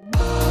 Bye.